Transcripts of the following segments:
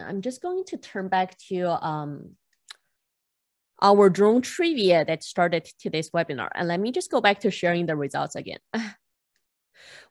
I'm just going to turn back to um, our drone trivia that started today's webinar. And let me just go back to sharing the results again.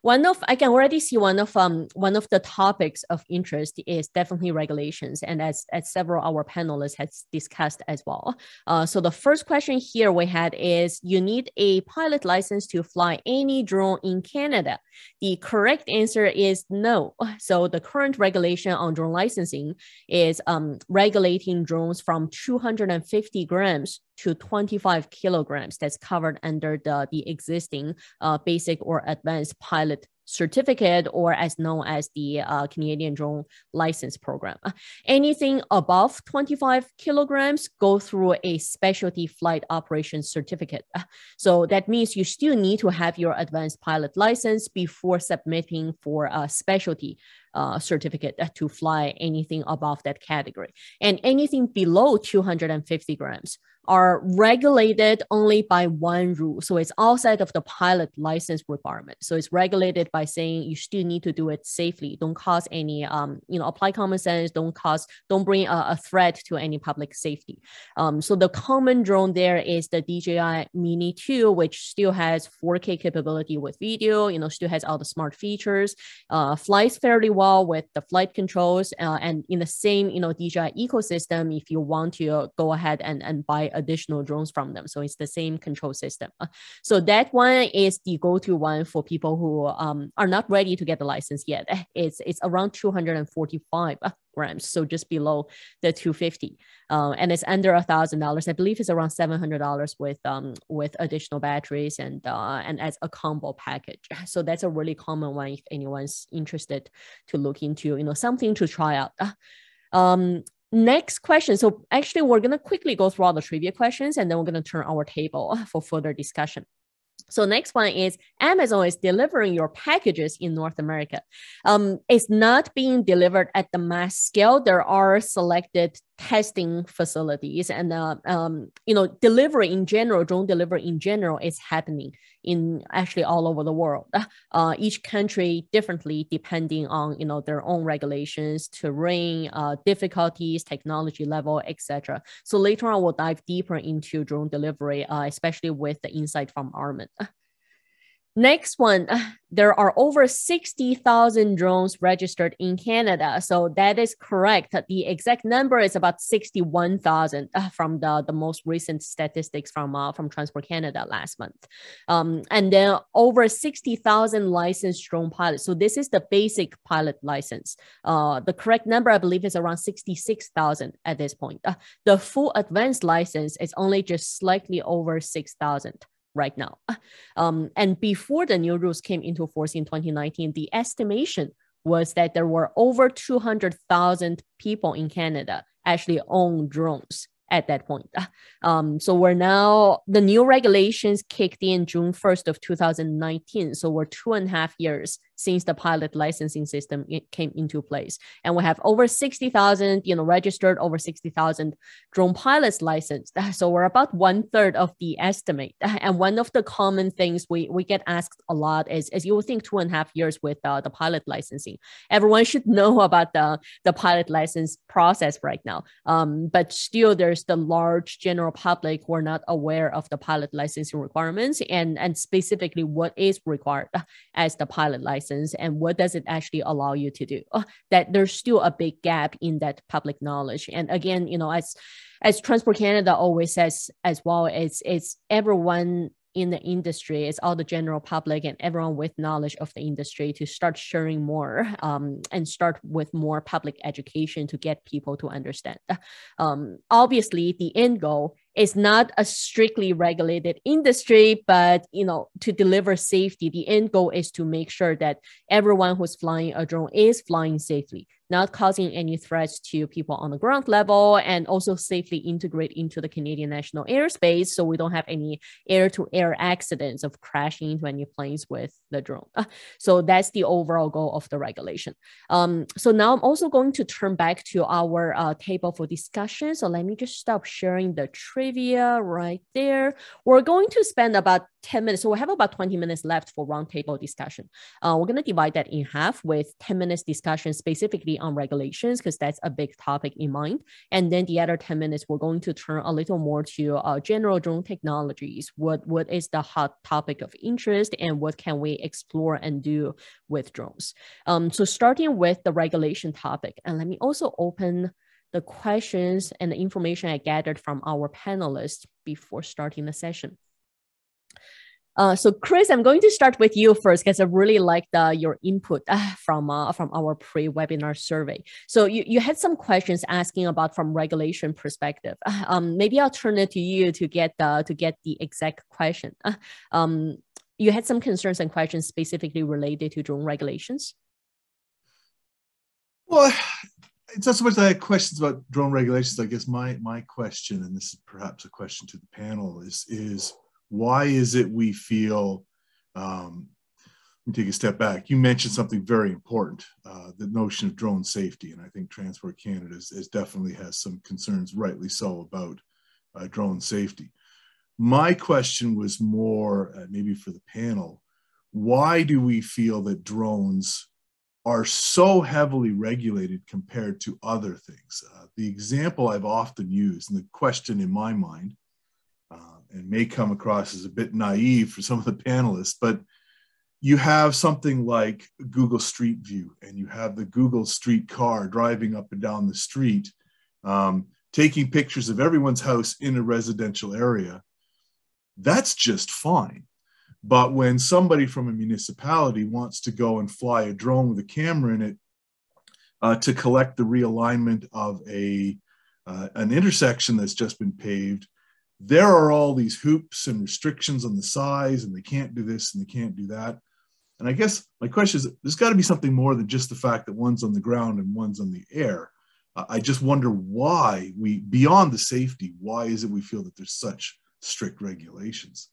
One of I can already see one of um one of the topics of interest is definitely regulations, and as as several of our panelists has discussed as well. Uh, so the first question here we had is you need a pilot license to fly any drone in Canada. The correct answer is no. So the current regulation on drone licensing is um, regulating drones from 250 grams to 25 kilograms that's covered under the, the existing uh, basic or advanced pilot certificate or as known as the uh, Canadian drone license program. Anything above 25 kilograms go through a specialty flight operations certificate. So that means you still need to have your advanced pilot license before submitting for a specialty uh, certificate to fly anything above that category. And anything below 250 grams are regulated only by one rule. So it's outside of the pilot license requirement. So it's regulated by saying you still need to do it safely. Don't cause any, um, you know, apply common sense. Don't cause, don't bring a, a threat to any public safety. Um, so the common drone there is the DJI Mini 2, which still has 4K capability with video. You know, still has all the smart features. Uh, flies fairly well with the flight controls, uh, and in the same, you know, DJI ecosystem. If you want to go ahead and and buy additional drones from them. So it's the same control system. Uh, so that one is the go-to one for people who um, are not ready to get the license yet. It's it's around 245 uh, grams, so just below the 250, uh, and it's under a thousand dollars. I believe it's around seven hundred dollars with um with additional batteries and uh, and as a combo package. So that's a really common one if anyone's interested to look into, you know, something to try out. Uh, um, Next question. So actually, we're going to quickly go through all the trivia questions and then we're going to turn our table for further discussion. So next one is Amazon is delivering your packages in North America. Um, it's not being delivered at the mass scale. There are selected testing facilities and uh, um, you know delivery in general drone delivery in general is happening in actually all over the world. Uh, each country differently depending on you know their own regulations terrain uh, difficulties technology level etc so later on we'll dive deeper into drone delivery uh, especially with the insight from armen Next one, there are over 60,000 drones registered in Canada. So that is correct. The exact number is about 61,000 uh, from the, the most recent statistics from, uh, from Transport Canada last month. Um, and then over 60,000 licensed drone pilots. So this is the basic pilot license. Uh, the correct number, I believe, is around 66,000 at this point. Uh, the full advanced license is only just slightly over 6,000 right now. Um, and before the new rules came into force in 2019, the estimation was that there were over 200,000 people in Canada actually own drones at that point. Um, so we're now the new regulations kicked in June 1st of 2019. So we're two and a half years since the pilot licensing system came into place. And we have over 60,000, you know, registered over 60,000 drone pilots licensed. So we're about one third of the estimate. And one of the common things we, we get asked a lot is, as you would think two and a half years with uh, the pilot licensing, everyone should know about the, the pilot license process right now. Um, but still there's the large general public who are not aware of the pilot licensing requirements and, and specifically what is required as the pilot license license and what does it actually allow you to do? Oh, that there's still a big gap in that public knowledge. And again you know as as transport canada always says as well it's it's everyone in the industry, it's all the general public and everyone with knowledge of the industry to start sharing more um, and start with more public education to get people to understand. Um, obviously, the end goal is not a strictly regulated industry, but you know, to deliver safety, the end goal is to make sure that everyone who's flying a drone is flying safely not causing any threats to people on the ground level, and also safely integrate into the Canadian national airspace so we don't have any air to air accidents of crashing into any planes with the drone. Uh, so that's the overall goal of the regulation. Um, so now I'm also going to turn back to our uh, table for discussion. So let me just stop sharing the trivia right there. We're going to spend about 10 minutes. So we have about 20 minutes left for roundtable discussion. Uh, we're going to divide that in half with 10 minutes discussion specifically on regulations, because that's a big topic in mind. And then the other 10 minutes, we're going to turn a little more to uh, general drone technologies. What, what is the hot topic of interest and what can we explore and do with drones? Um, so starting with the regulation topic, and let me also open the questions and the information I gathered from our panelists before starting the session. Uh, so Chris, I'm going to start with you first because I really liked uh, your input uh, from uh, from our pre-webinar survey. So you, you had some questions asking about from regulation perspective. Um, maybe I'll turn it to you to get the to get the exact question. Um, you had some concerns and questions specifically related to drone regulations. Well, it's not so much that I had questions about drone regulations. I guess my my question, and this is perhaps a question to the panel, is is why is it we feel um, let me take a step back. You mentioned something very important, uh, the notion of drone safety. And I think Transport Canada is, is definitely has some concerns, rightly so, about uh, drone safety. My question was more, uh, maybe for the panel, why do we feel that drones are so heavily regulated compared to other things? Uh, the example I've often used, and the question in my mind, and may come across as a bit naive for some of the panelists, but you have something like Google Street View and you have the Google Street car driving up and down the street, um, taking pictures of everyone's house in a residential area. That's just fine. But when somebody from a municipality wants to go and fly a drone with a camera in it uh, to collect the realignment of a uh, an intersection that's just been paved, there are all these hoops and restrictions on the size, and they can't do this and they can't do that. And I guess my question is there's got to be something more than just the fact that one's on the ground and one's on the air. I just wonder why we, beyond the safety, why is it we feel that there's such strict regulations?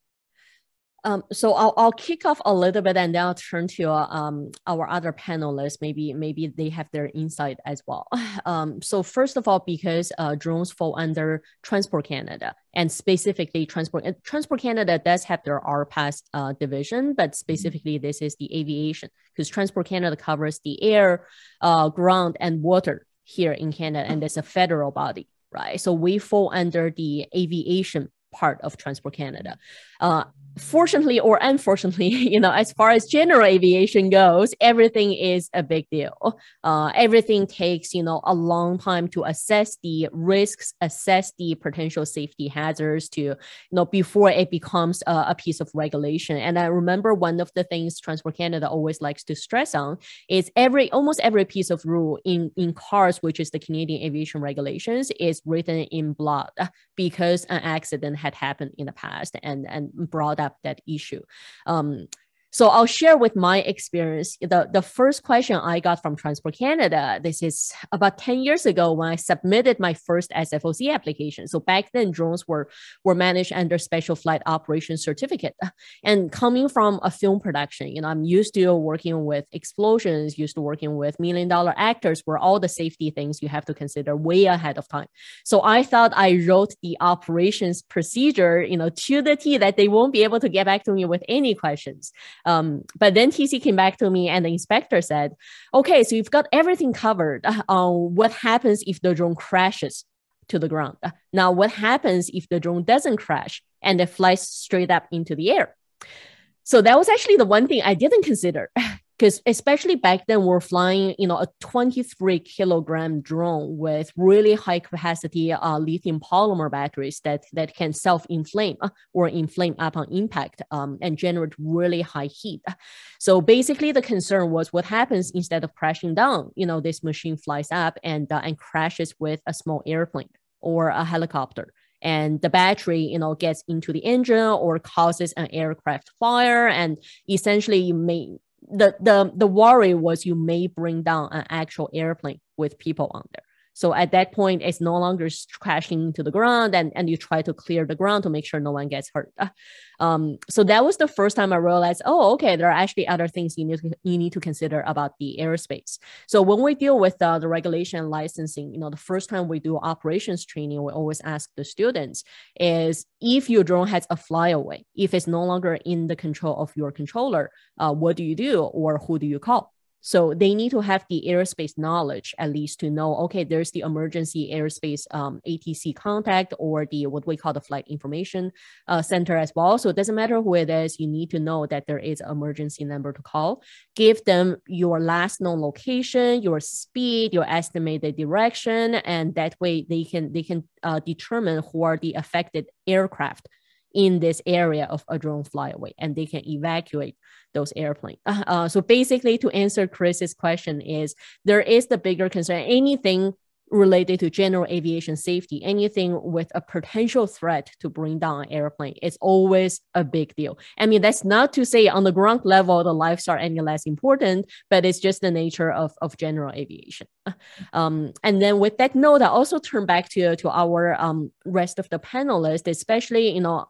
Um, so I'll, I'll kick off a little bit and then I'll turn to um, our other panelists. Maybe maybe they have their insight as well. Um, so first of all, because uh, drones fall under Transport Canada and specifically Transport Transport Canada does have their RPAS uh, division, but mm-hmm. specifically this is the aviation because Transport Canada covers the air, uh, ground, and water here in Canada, and it's a federal body, right? So we fall under the aviation part of Transport Canada. Uh, fortunately or unfortunately, you know, as far as general aviation goes, everything is a big deal. Uh, everything takes, you know, a long time to assess the risks, assess the potential safety hazards to, you know, before it becomes a, a piece of regulation. And I remember one of the things Transport Canada always likes to stress on is every, almost every piece of rule in, in CARS, which is the Canadian Aviation Regulations, is written in blood because an accident had happened in the past and, and brought up that issue. Um, so I'll share with my experience. The, the first question I got from Transport Canada, this is about 10 years ago when I submitted my first SFOC application. So back then drones were, were managed under special flight operation certificate. And coming from a film production, you know, I'm used to working with explosions, used to working with million dollar actors where all the safety things you have to consider way ahead of time. So I thought I wrote the operations procedure, you know, to the T that they won't be able to get back to me with any questions. Um, but then TC came back to me and the inspector said, okay, so you've got everything covered on uh, what happens if the drone crashes to the ground. Now, what happens if the drone doesn't crash and it flies straight up into the air? So that was actually the one thing I didn't consider because especially back then we're flying you know a 23 kilogram drone with really high capacity uh, lithium polymer batteries that that can self-inflame uh, or inflame upon impact um, and generate really high heat. So basically the concern was what happens instead of crashing down you know this machine flies up and uh, and crashes with a small airplane or a helicopter. And the battery you know gets into the engine or causes an aircraft fire and essentially you may the the the worry was you may bring down an actual airplane with people on there So at that point, it's no longer crashing to the ground, and and you try to clear the ground to make sure no one gets hurt. Um, so that was the first time I realized, oh, okay, there are actually other things you need to, you need to consider about the airspace. So when we deal with uh, the regulation licensing, you know, the first time we do operations training, we always ask the students is if your drone has a flyaway, if it's no longer in the control of your controller, uh, what do you do or who do you call? So they need to have the airspace knowledge at least to know, okay, there's the emergency airspace um, ATC contact or the what we call the flight information uh, center as well. So it doesn't matter who it is, you need to know that there is an emergency number to call. Give them your last known location, your speed, your estimated direction, and that way they can they can uh, determine who are the affected aircraft in this area of a drone flyaway and they can evacuate those airplanes. Uh, so basically to answer Chris's question is there is the bigger concern, anything related to general aviation safety, anything with a potential threat to bring down an airplane is always a big deal. I mean, that's not to say on the ground level, the lives are any less important, but it's just the nature of, of general aviation. Um, and then with that note, I also turn back to, to our um, rest of the panelists, especially, you know,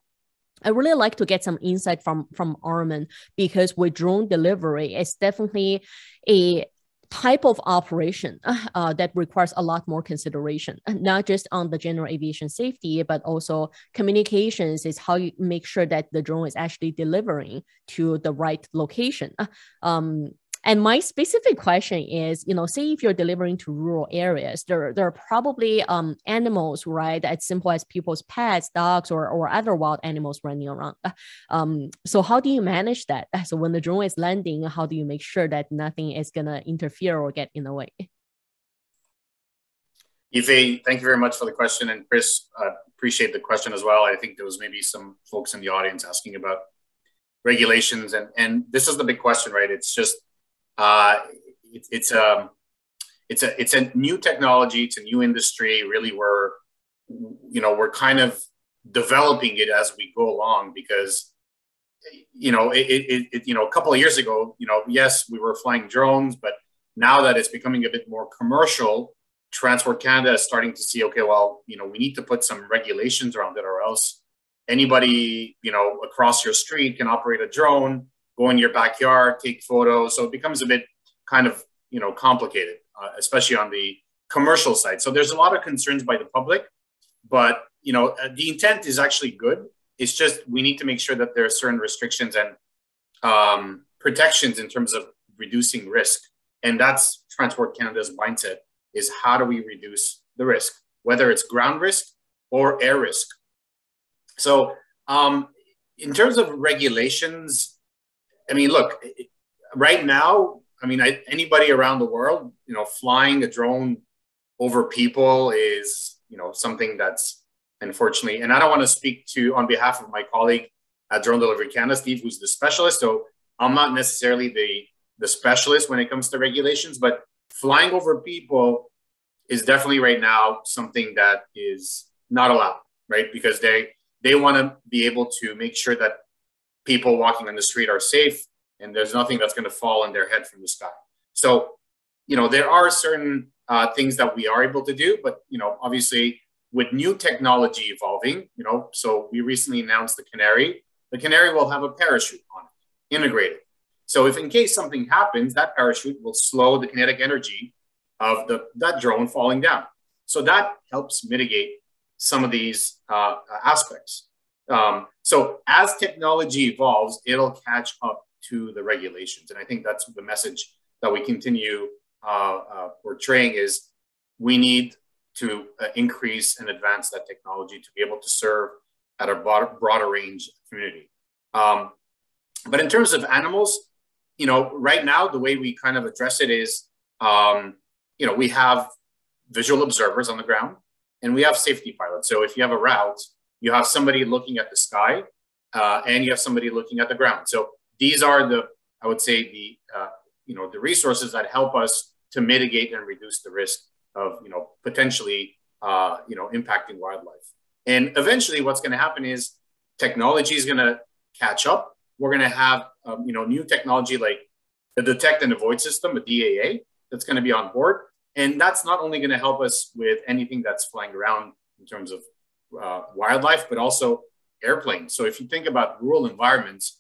I really like to get some insight from from Armen because with drone delivery, it's definitely a type of operation uh, that requires a lot more consideration, not just on the general aviation safety, but also communications is how you make sure that the drone is actually delivering to the right location. Um, and my specific question is, you know, say if you're delivering to rural areas, there, there are probably um, animals, right, as simple as people's pets, dogs, or, or other wild animals running around. Um, so how do you manage that? So when the drone is landing, how do you make sure that nothing is going to interfere or get in the way? Yifei, thank you very much for the question. And Chris, uh, appreciate the question as well. I think there was maybe some folks in the audience asking about regulations. And, and this is the big question, right? It's just uh, it, it's a um, it's a it's a new technology. It's a new industry. Really, we're you know we're kind of developing it as we go along because you know it, it, it you know a couple of years ago you know yes we were flying drones but now that it's becoming a bit more commercial transport canada is starting to see okay well you know we need to put some regulations around it or else anybody you know across your street can operate a drone go in your backyard, take photos. So it becomes a bit kind of, you know, complicated, uh, especially on the commercial side. So there's a lot of concerns by the public, but, you know, uh, the intent is actually good. It's just we need to make sure that there are certain restrictions and um, protections in terms of reducing risk. And that's Transport Canada's mindset is how do we reduce the risk, whether it's ground risk or air risk. So um, in terms of regulations, I mean, look, right now, I mean, I, anybody around the world, you know, flying a drone over people is, you know, something that's unfortunately, and I don't want to speak to on behalf of my colleague at Drone Delivery Canada, Steve, who's the specialist. So I'm not necessarily the the specialist when it comes to regulations, but flying over people is definitely right now something that is not allowed, right? Because they they want to be able to make sure that people walking on the street are safe and there's nothing that's going to fall on their head from the sky. So, you know, there are certain uh, things that we are able to do, but, you know, obviously with new technology evolving, you know, so we recently announced the Canary. The Canary will have a parachute on it, integrated. So if in case something happens, that parachute will slow the kinetic energy of the, that drone falling down. So that helps mitigate some of these uh, aspects. Um, so as technology evolves, it'll catch up to the regulations. And I think that's the message that we continue uh, uh, portraying is we need to uh, increase and advance that technology to be able to serve at a broader, broader range of community. Um, but in terms of animals, you know, right now the way we kind of address it is, um, you know, we have visual observers on the ground and we have safety pilots. So if you have a route, you have somebody looking at the sky uh, and you have somebody looking at the ground. So these are the, I would say the, uh, you know, the resources that help us to mitigate and reduce the risk of, you know, potentially, uh, you know, impacting wildlife. And eventually what's going to happen is technology is going to catch up. We're going to have, um, you know, new technology like the detect and avoid system, a DAA, that's going to be on board. and that's not only going to help us with anything that's flying around in terms of uh, wildlife, but also airplanes. So if you think about rural environments,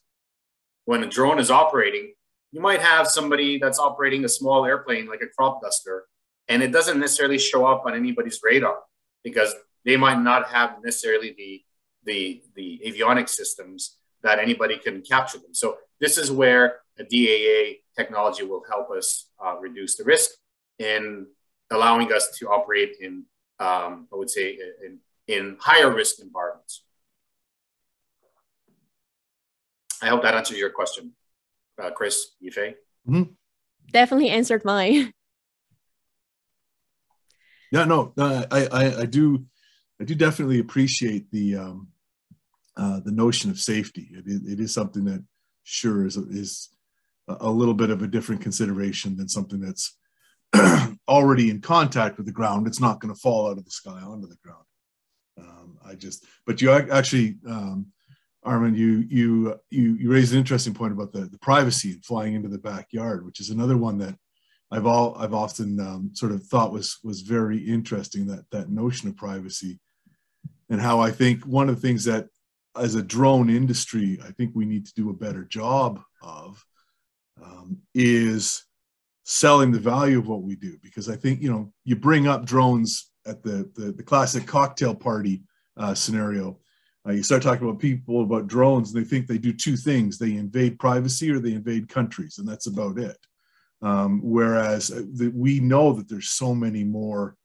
when a drone is operating, you might have somebody that's operating a small airplane like a crop duster, and it doesn't necessarily show up on anybody's radar because they might not have necessarily the the the avionics systems that anybody can capture them. So this is where a DAA technology will help us uh, reduce the risk in allowing us to operate in, um, I would say, in, in higher risk environments. I hope that answers your question, uh, Chris, Yifei. Mm-hmm. Definitely answered mine. Yeah, no, uh, I, I, I do, I do definitely appreciate the, um, uh, the notion of safety. It, it is something that sure is is a little bit of a different consideration than something that's already in contact with the ground. It's not going to fall out of the sky onto the ground. Um, I just, but you actually, um, Armen, you you you you raised an interesting point about the, the privacy flying into the backyard, which is another one that I've all I've often um, sort of thought was was very interesting that that notion of privacy, and how I think one of the things that as a drone industry I think we need to do a better job of um, is selling the value of what we do. Because I think you know you bring up drones at the the, the classic cocktail party uh, scenario. Uh, you start talking about people about drones and they think they do two things: they invade privacy or they invade countries, and that's about it. Um, whereas uh, the, we know that there's so many more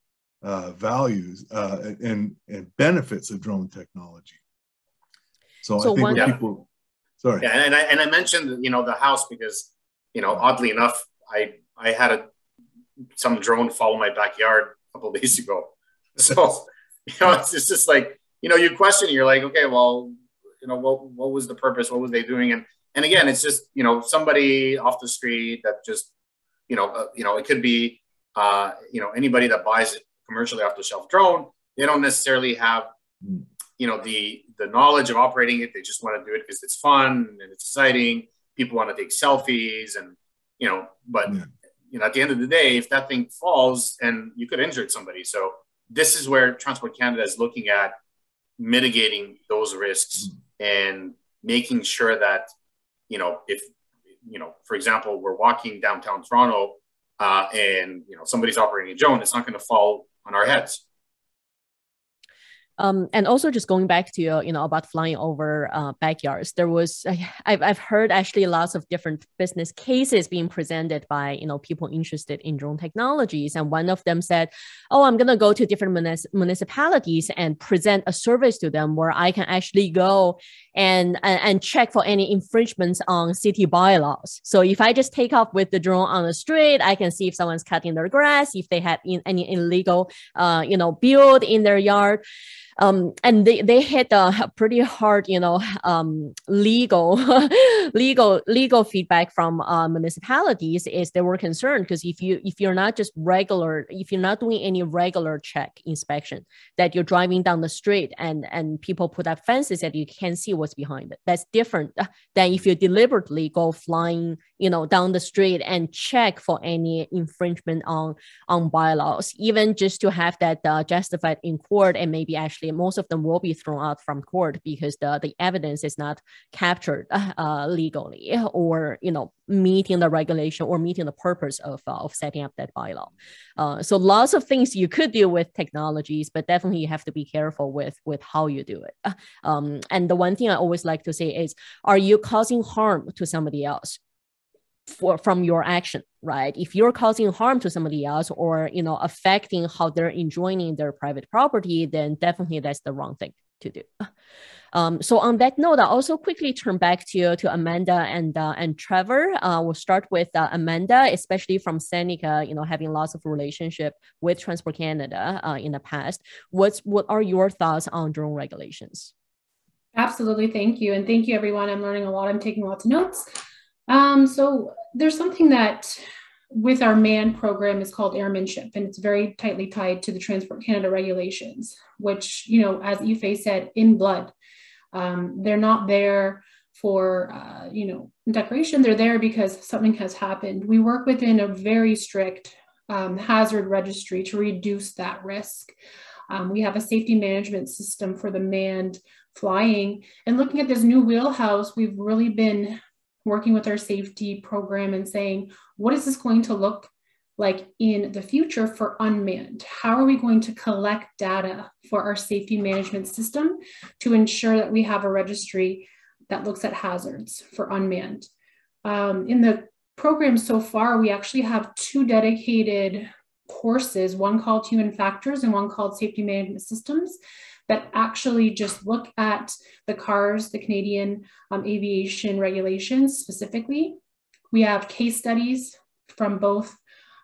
uh, values uh, and and benefits of drone technology. So, so I think one, people. Sorry. Yeah, and I and I mentioned you know the house because you know oddly enough I I had a some drone follow my backyard a couple days ago. So you know, it's, it's just like you know, you question, you're like, okay, well, you know, what what was the purpose? What was they doing? And and again, it's just you know somebody off the street that just you know uh, you know it could be uh, you know anybody that buys it commercially off the shelf drone. They don't necessarily have you know the the knowledge of operating it. They just want to do it because it's fun and it's exciting. People want to take selfies and you know, but yeah you know, at the end of the day, if that thing falls and you could injure somebody. So this is where Transport Canada is looking at mitigating those risks and making sure that, you know, if, you know, for example, we're walking downtown Toronto uh, and, you know, somebody's operating a drone, it's not going to fall on our heads. Um, and also just going back to you know about flying over uh, backyards, there was I've I've heard actually lots of different business cases being presented by you know people interested in drone technologies, and one of them said, "Oh, I'm gonna go to different munis- municipalities and present a service to them where I can actually go and, and and check for any infringements on city bylaws. So if I just take off with the drone on the street, I can see if someone's cutting their grass, if they had in, any illegal uh, you know build in their yard." Um, and they, they hit a pretty hard, you know, um, legal, legal, legal feedback from uh, municipalities is they were concerned because if you if you're not just regular, if you're not doing any regular check inspection, that you're driving down the street and and people put up fences that you can't see what's behind it. That's different uh, than if you deliberately go flying, you know, down the street and check for any infringement on on bylaws, even just to have that uh, justified in court and maybe actually actually most of them will be thrown out from court because the, the evidence is not captured uh, legally or you know meeting the regulation or meeting the purpose of, uh, of setting up that bylaw. Uh, so lots of things you could do with technologies but definitely you have to be careful with with how you do it. Um, and the one thing i always like to say is are you causing harm to somebody else for from your action right if you're causing harm to somebody else or you know affecting how they're enjoying their private property then definitely that's the wrong thing to do um, so on that note, I'll also quickly turn back to to Amanda and uh, and Trevor. Uh, we'll start with uh, Amanda, especially from Seneca. You know, having lots of relationship with Transport Canada uh, in the past. What's what are your thoughts on drone regulations? Absolutely, thank you, and thank you everyone. I'm learning a lot. I'm taking lots of notes. Um, so there's something that with our MAN program is called airmanship, and it's very tightly tied to the Transport Canada regulations, which, you know, as Yifei said, in blood. Um, they're not there for, uh, you know, decoration. They're there because something has happened. We work within a very strict um, hazard registry to reduce that risk. Um, we have a safety management system for the manned flying. And looking at this new wheelhouse, we've really been working with our safety program and saying, what is this going to look like in the future for unmanned? How are we going to collect data for our safety management system to ensure that we have a registry that looks at hazards for unmanned? Um, in the program so far, we actually have two dedicated courses, one called Human Factors and one called Safety Management Systems, that actually just look at the CARS, the Canadian um, aviation regulations specifically. We have case studies from both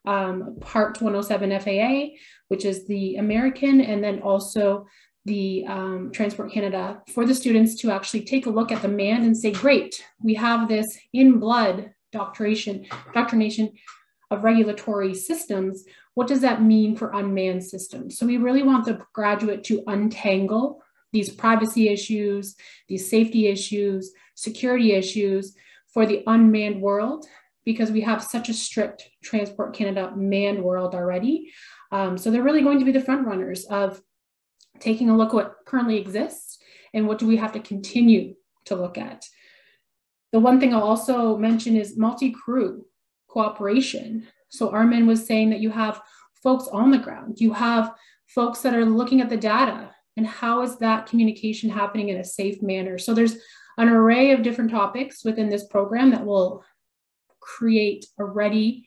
um, Part 107 FAA, which is the American, and then also the um, Transport Canada for the students to actually take a look at the man and say, great, we have this in blood doctrination, doctrination of regulatory systems. What does that mean for unmanned systems? So we really want the graduate to untangle these privacy issues, these safety issues, security issues for the unmanned world because we have such a strict Transport Canada manned world already. Um, so they're really going to be the front runners of taking a look at what currently exists and what do we have to continue to look at. The one thing I'll also mention is multi-crew cooperation. So Armen was saying that you have folks on the ground, you have folks that are looking at the data and how is that communication happening in a safe manner. So there's an array of different topics within this program that will create a ready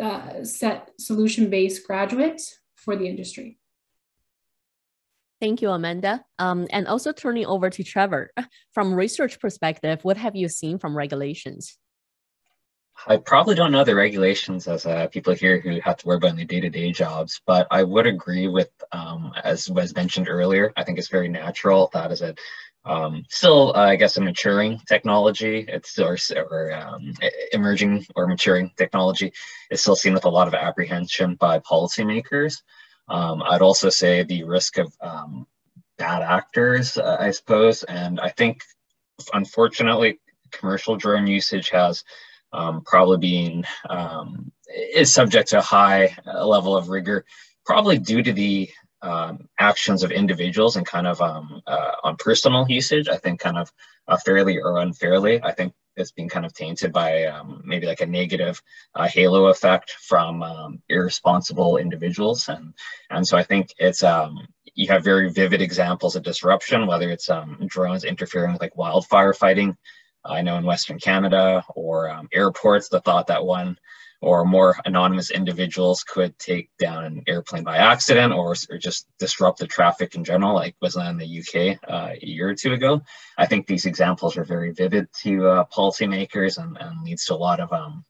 uh, set solution-based graduate for the industry. Thank you, Amanda. Um, and also turning over to Trevor, from research perspective, what have you seen from regulations? I probably don't know the regulations as uh, people here who have to worry about in their day-to-day jobs, but I would agree with, um, as was mentioned earlier, I think it's very natural that is a um, still, uh, I guess, a maturing technology. It's or, or um, emerging or maturing technology. It's still seen with a lot of apprehension by policymakers. Um, I'd also say the risk of um, bad actors, uh, I suppose, and I think, unfortunately, commercial drone usage has um, probably being um, is subject to a high uh, level of rigor, probably due to the um, actions of individuals and kind of um, uh, on personal usage, I think kind of uh, fairly or unfairly. I think it's been kind of tainted by um, maybe like a negative uh, halo effect from um, irresponsible individuals. And, and so I think it's, um, you have very vivid examples of disruption, whether it's um, drones interfering with like wildfire fighting, I know in Western Canada, or airports, the thought that one or more anonymous individuals could take down an airplane by accident or, or just disrupt the traffic in general, like was in the UK uh, a year or two ago. I think these examples are very vivid to uh, policymakers and, and, leads to a lot of um,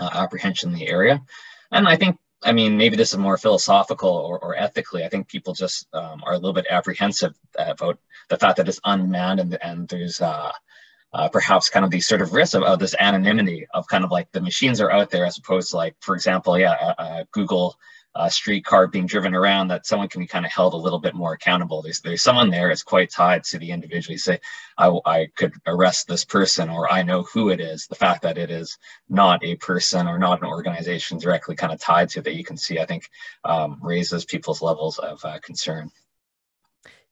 uh, apprehension in the area. And I think, I mean, maybe this is more philosophical or, or ethically. I think people just um, are a little bit apprehensive about the fact that it's unmanned and, and there's uh, perhaps kind of these sort of risks of, of, this anonymity of kind of like the machines are out there as opposed to like, for example, yeah, a, a Google uh, streetcar being driven around that someone can be kind of held a little bit more accountable. There's, there's someone there is quite tied to the individual. You say, I, I could arrest this person or I know who it is. The fact that it is not a person or not an organization directly kind of tied to that you can see, I think um, raises people's levels of uh, concern.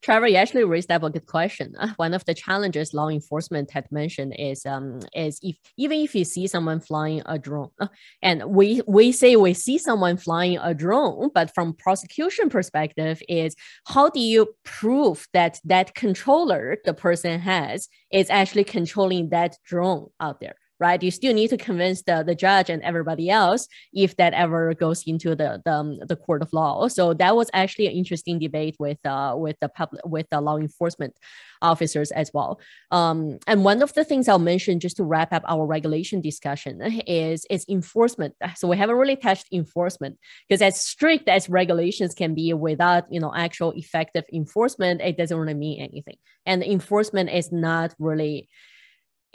Trevor, you actually raised up a good question. Uh, one of the challenges law enforcement had mentioned is um is if even if you see someone flying a drone, uh, and we we say we see someone flying a drone, but from prosecution perspective is how do you prove that that controller the person has is actually controlling that drone out there? Right? You still need to convince the, the judge and everybody else if that ever goes into the, the, um, the court of law. So that was actually an interesting debate with uh, with the public with the law enforcement officers as well. Um, and one of the things I'll mention just to wrap up our regulation discussion is is enforcement. So we haven't really touched enforcement because as strict as regulations can be without you know actual effective enforcement, it doesn't really mean anything. And enforcement is not really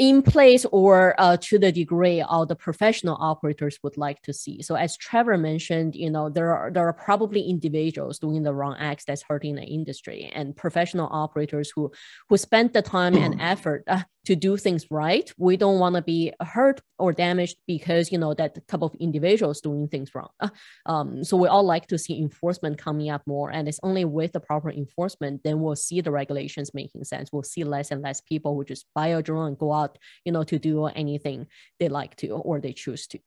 in place or uh, to the degree all the professional operators would like to see. So as Trevor mentioned, you know, there are there are probably individuals doing the wrong acts that's hurting the industry and professional operators who who spend the time and effort uh, to do things right. We don't want to be hurt or damaged because you know that couple of individuals doing things wrong. Uh, um, so we all like to see enforcement coming up more, and it's only with the proper enforcement then we'll see the regulations making sense. We'll see less and less people who just buy a drone and go out, you know, to do anything they like to or they choose to.